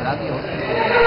radio.